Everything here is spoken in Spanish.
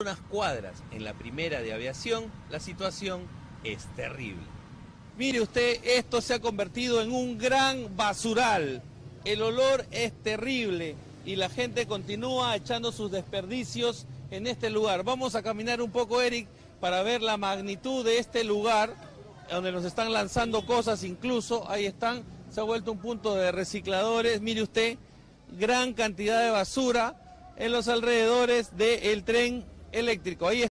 unas cuadras en la primera de aviación, la situación es terrible. Mire usted, esto se ha convertido en un gran basural. El olor es terrible y la gente continúa echando sus desperdicios en este lugar. Vamos a caminar un poco, Eric, para ver la magnitud de este lugar, donde nos están lanzando cosas incluso. Ahí están, se ha vuelto un punto de recicladores. Mire usted, gran cantidad de basura en los alrededores del tren eléctrico. Ahí